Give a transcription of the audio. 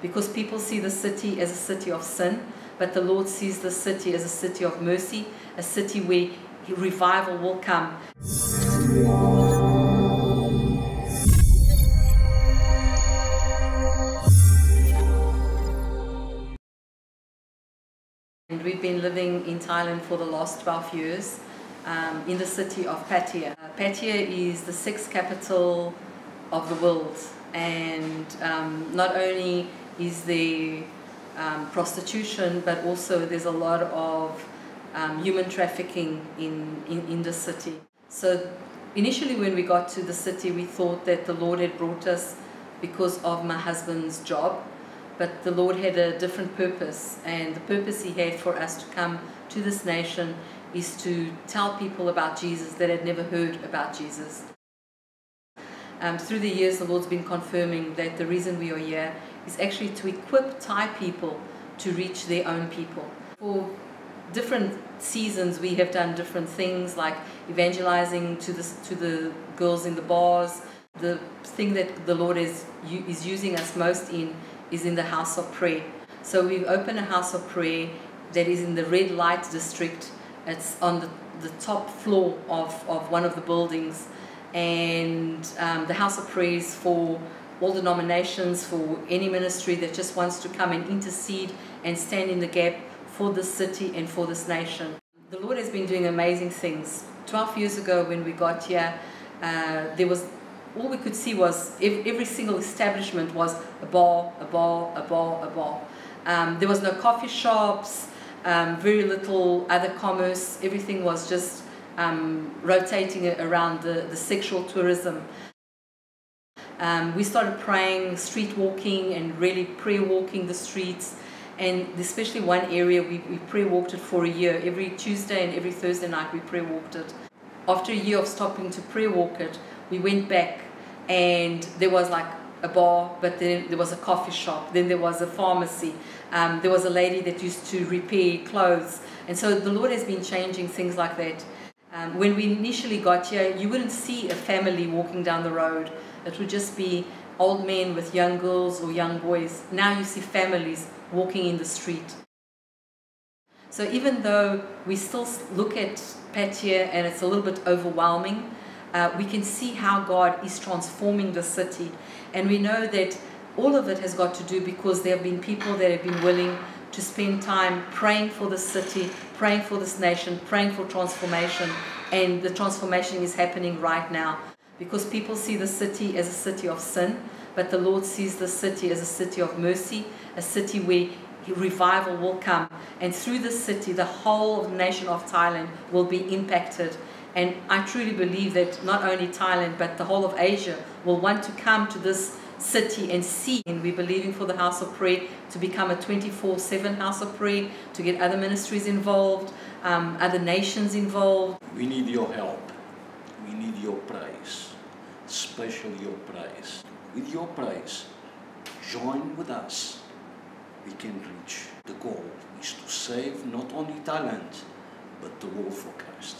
because people see the city as a city of sin, but the Lord sees the city as a city of mercy, a city where revival will come. And we've been living in Thailand for the last 12 years um, in the city of Pattaya. Pattaya is the sixth capital of the world, and um, not only is there um, prostitution, but also there's a lot of um, human trafficking in, in, in the city. So initially when we got to the city, we thought that the Lord had brought us because of my husband's job, but the Lord had a different purpose, and the purpose He had for us to come to this nation is to tell people about Jesus that had never heard about Jesus. Um, through the years, the Lord's been confirming that the reason we are here is actually to equip Thai people to reach their own people. For different seasons, we have done different things like evangelizing to the, to the girls in the bars. The thing that the Lord is, is using us most in is in the house of prayer. So we've opened a house of prayer that is in the red light district. It's on the, the top floor of, of one of the buildings. And um, the house of prayer is for all denominations, for any ministry that just wants to come and intercede and stand in the gap for this city and for this nation. The Lord has been doing amazing things. 12 years ago when we got here, uh, there was all we could see was every single establishment was a bar, a bar, a bar, a bar. Um, there was no coffee shops, um, very little other commerce. Everything was just um, rotating around the, the sexual tourism. Um, we started praying, street walking, and really prayer walking the streets. And especially one area, we, we prayer walked it for a year. Every Tuesday and every Thursday night, we prayer walked it. After a year of stopping to prayer walk it, we went back and there was like a bar, but then there was a coffee shop, then there was a pharmacy, um, there was a lady that used to repair clothes. And so the Lord has been changing things like that. Um, when we initially got here, you wouldn't see a family walking down the road. It would just be old men with young girls or young boys. Now you see families walking in the street. So even though we still look at Pattaya and it's a little bit overwhelming, uh, we can see how God is transforming the city. And we know that all of it has got to do because there have been people that have been willing to spend time praying for the city, praying for this nation, praying for transformation. And the transformation is happening right now because people see the city as a city of sin, but the Lord sees the city as a city of mercy, a city where revival will come. And through the city, the whole nation of Thailand will be impacted. And I truly believe that not only Thailand, but the whole of Asia will want to come to this city and see. And we're believing for the House of Prayer to become a 24 7 House of Prayer, to get other ministries involved, um, other nations involved. We need your help. We need your praise, especially your praise. With your praise, join with us. We can reach. The goal is to save not only Thailand, but the world for Christ.